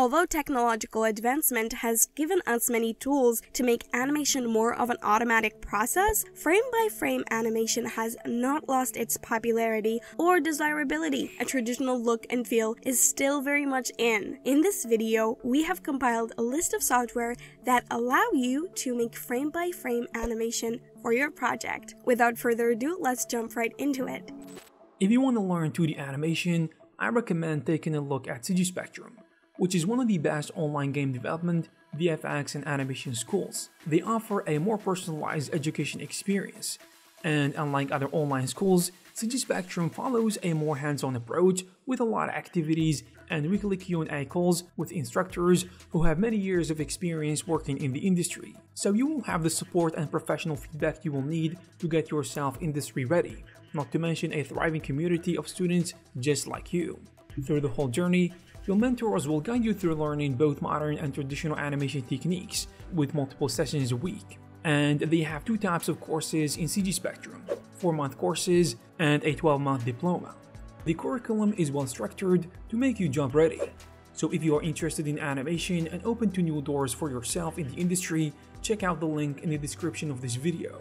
Although technological advancement has given us many tools to make animation more of an automatic process, frame by frame animation has not lost its popularity or desirability. A traditional look and feel is still very much in. In this video, we have compiled a list of software that allow you to make frame by frame animation for your project. Without further ado, let's jump right into it. If you want to learn 2D animation, I recommend taking a look at CG Spectrum which is one of the best online game development, VFX, and animation schools. They offer a more personalized education experience, and unlike other online schools, CG Spectrum follows a more hands-on approach with a lot of activities and weekly Q&A calls with instructors who have many years of experience working in the industry. So you will have the support and professional feedback you will need to get yourself industry ready, not to mention a thriving community of students just like you. Through the whole journey, your mentors will guide you through learning both modern and traditional animation techniques with multiple sessions a week. And they have two types of courses in CG Spectrum 4 month courses and a 12 month diploma. The curriculum is well structured to make you job ready. So if you are interested in animation and open to new doors for yourself in the industry, check out the link in the description of this video.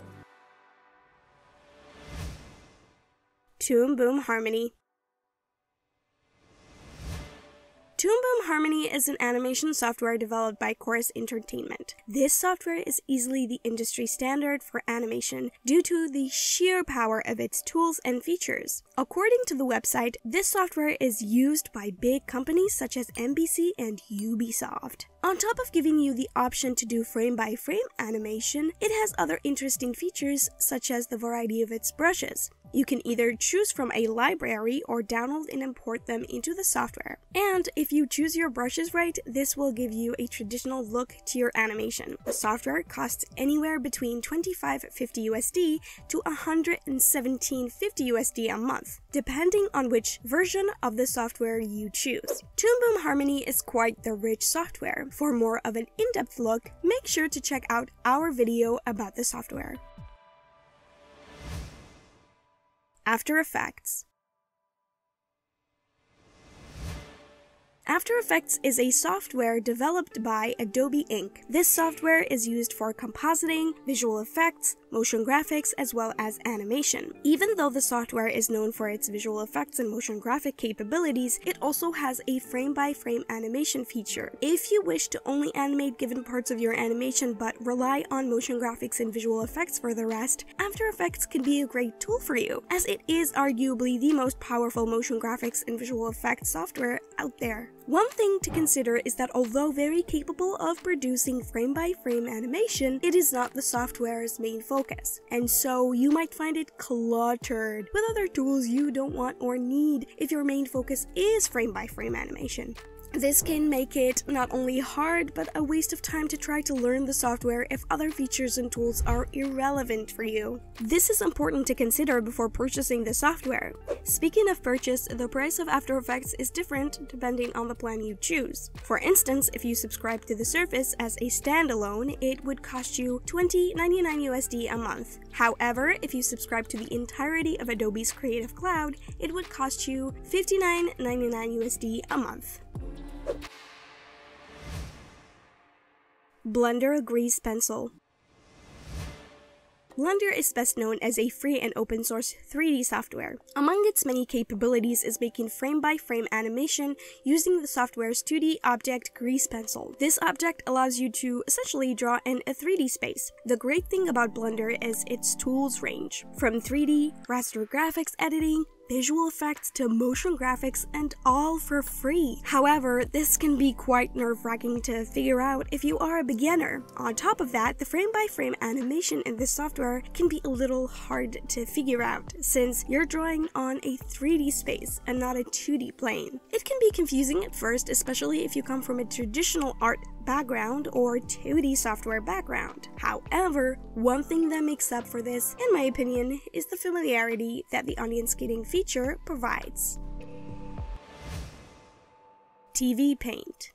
Toon Boom Harmony Toon Boom Harmony is an animation software developed by Corus Entertainment. This software is easily the industry standard for animation due to the sheer power of its tools and features. According to the website, this software is used by big companies such as NBC and Ubisoft. On top of giving you the option to do frame by frame animation, it has other interesting features such as the variety of its brushes. You can either choose from a library or download and import them into the software. And if you choose your brushes right, this will give you a traditional look to your animation. The software costs anywhere between 25.50 USD to 117.50 USD a month, depending on which version of the software you choose. Toon Boom Harmony is quite the rich software. For more of an in-depth look, make sure to check out our video about the software. After Effects After Effects is a software developed by Adobe Inc. This software is used for compositing, visual effects, motion graphics, as well as animation. Even though the software is known for its visual effects and motion graphic capabilities, it also has a frame-by-frame -frame animation feature. If you wish to only animate given parts of your animation but rely on motion graphics and visual effects for the rest, After Effects can be a great tool for you, as it is arguably the most powerful motion graphics and visual effects software out there. One thing to consider is that although very capable of producing frame-by-frame -frame animation, it is not the software's main focus, and so you might find it cluttered with other tools you don't want or need if your main focus is frame-by-frame -frame animation. This can make it not only hard, but a waste of time to try to learn the software if other features and tools are irrelevant for you. This is important to consider before purchasing the software. Speaking of purchase, the price of After Effects is different depending on the plan you choose. For instance, if you subscribe to the service as a standalone, it would cost you $20.99 USD a month. However, if you subscribe to the entirety of Adobe's Creative Cloud, it would cost you $59.99 USD a month. Blender Grease Pencil Blender is best known as a free and open source 3D software. Among its many capabilities is making frame-by-frame -frame animation using the software's 2D object Grease Pencil. This object allows you to essentially draw in a 3D space. The great thing about Blender is its tools range, from 3D, raster graphics editing, visual effects to motion graphics and all for free. However, this can be quite nerve-wracking to figure out if you are a beginner. On top of that, the frame-by-frame -frame animation in this software can be a little hard to figure out since you're drawing on a 3D space and not a 2D plane. It can be confusing at first, especially if you come from a traditional art background or 2D software background. However, one thing that makes up for this, in my opinion, is the familiarity that the onion skinning feature provides. TV Paint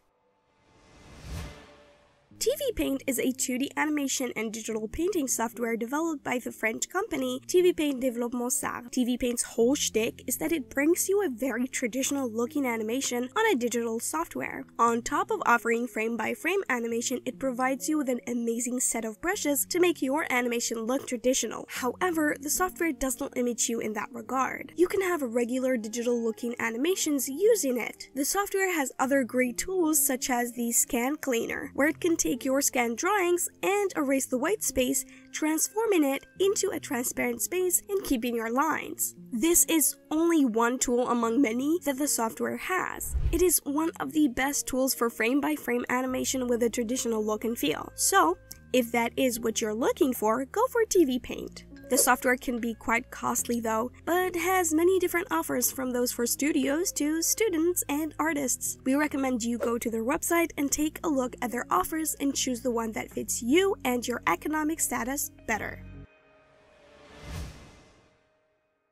TV Paint is a 2D animation and digital painting software developed by the French company TV Paint Développement SAR. TV Paint's whole shtick is that it brings you a very traditional looking animation on a digital software. On top of offering frame by frame animation, it provides you with an amazing set of brushes to make your animation look traditional. However, the software doesn't limit you in that regard. You can have regular digital looking animations using it. The software has other great tools such as the Scan Cleaner, where it can take your scanned drawings and erase the white space, transforming it into a transparent space and keeping your lines. This is only one tool among many that the software has. It is one of the best tools for frame by frame animation with a traditional look and feel. So, if that is what you're looking for, go for TV Paint. The software can be quite costly though, but has many different offers from those for studios to students and artists. We recommend you go to their website and take a look at their offers and choose the one that fits you and your economic status better.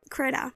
Krita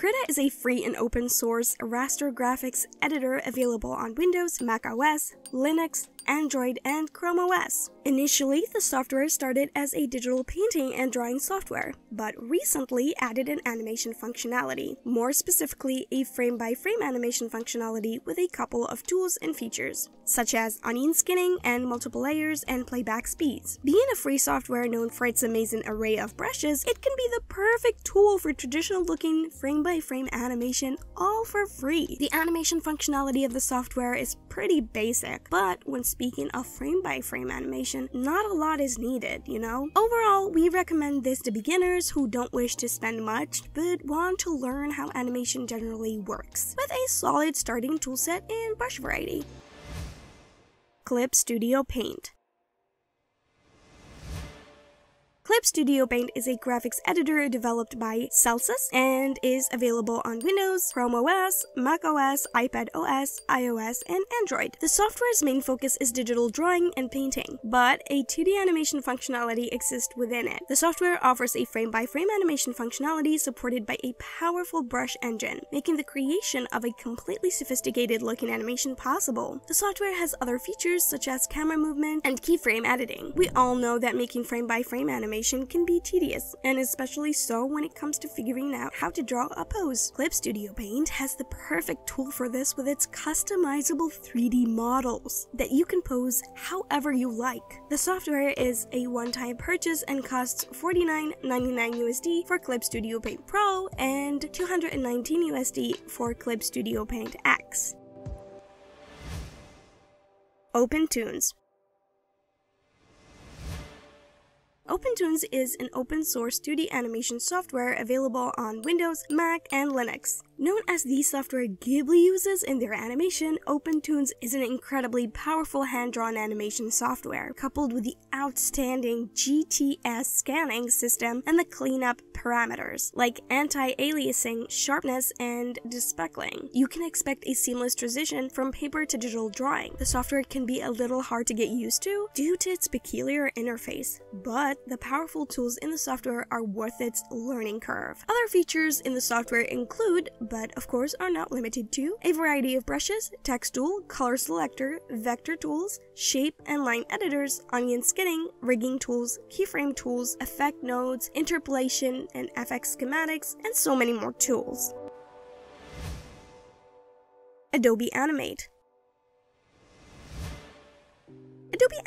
Krita is a free and open source raster graphics editor available on Windows, Mac OS, Linux, Android, and Chrome OS. Initially, the software started as a digital painting and drawing software, but recently added an animation functionality, more specifically a frame-by-frame animation functionality with a couple of tools and features, such as onion skinning and multiple layers and playback speeds. Being a free software known for its amazing array of brushes, it can be the perfect tool for traditional-looking frame-by-frame animation all for free. The animation functionality of the software is pretty basic, but when speaking of frame by frame animation, not a lot is needed, you know? Overall, we recommend this to beginners who don't wish to spend much but want to learn how animation generally works, with a solid starting toolset and brush variety. Clip Studio Paint Clip Studio Paint is a graphics editor developed by Celsys and is available on Windows, Chrome OS, Mac OS, iPad OS, iOS, and Android. The software's main focus is digital drawing and painting, but a 2D animation functionality exists within it. The software offers a frame-by-frame -frame animation functionality supported by a powerful brush engine, making the creation of a completely sophisticated looking animation possible. The software has other features such as camera movement and keyframe editing. We all know that making frame-by-frame -frame animation animation can be tedious, and especially so when it comes to figuring out how to draw a pose. Clip Studio Paint has the perfect tool for this with its customizable 3D models that you can pose however you like. The software is a one-time purchase and costs $49.99 USD for Clip Studio Paint Pro and 219 USD for Clip Studio Paint EX. OpenToonz OpenToonz is an open source 2D animation software available on Windows, Mac, and Linux. Known as the software Ghibli uses in their animation, OpenToonz is an incredibly powerful hand-drawn animation software, coupled with the outstanding GTS scanning system and the cleanup parameters, like anti-aliasing, sharpness, and despeckling. You can expect a seamless transition from paper to digital drawing. The software can be a little hard to get used to due to its peculiar interface, but the powerful tools in the software are worth its learning curve. Other features in the software include but of course are not limited to, a variety of brushes, text tool, color selector, vector tools, shape and line editors, onion skinning, rigging tools, keyframe tools, effect nodes, interpolation, and FX schematics, and so many more tools. Adobe Animate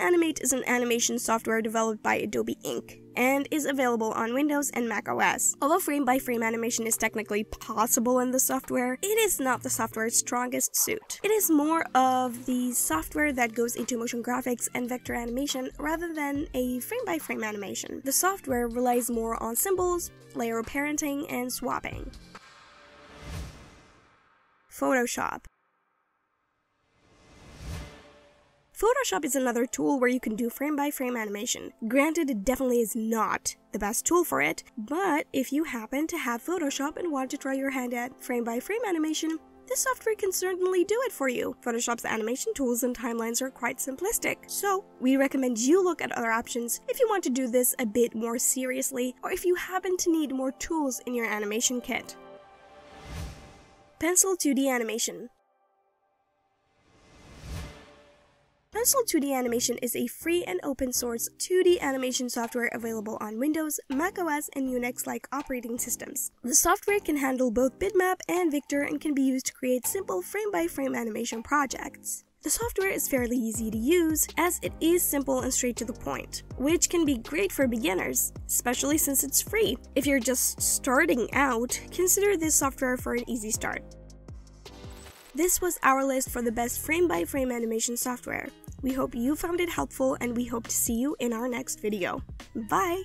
Animate is an animation software developed by Adobe Inc. and is available on Windows and Mac OS. Although frame-by-frame animation is technically possible in the software, it is not the software's strongest suit. It is more of the software that goes into motion graphics and vector animation rather than a frame-by-frame -frame animation. The software relies more on symbols, layer parenting, and swapping. Photoshop Photoshop is another tool where you can do frame-by-frame animation. Granted, it definitely is not the best tool for it, but if you happen to have Photoshop and want to try your hand at frame-by-frame -frame animation, this software can certainly do it for you. Photoshop's animation tools and timelines are quite simplistic, so we recommend you look at other options if you want to do this a bit more seriously or if you happen to need more tools in your animation kit. Pencil 2D Animation Pencil 2D Animation is a free and open source 2D animation software available on Windows, macOS, and Unix-like operating systems. The software can handle both bitmap and vector and can be used to create simple frame-by-frame -frame animation projects. The software is fairly easy to use as it is simple and straight to the point, which can be great for beginners, especially since it's free. If you're just starting out, consider this software for an easy start. This was our list for the best frame-by-frame -frame animation software. We hope you found it helpful and we hope to see you in our next video. Bye!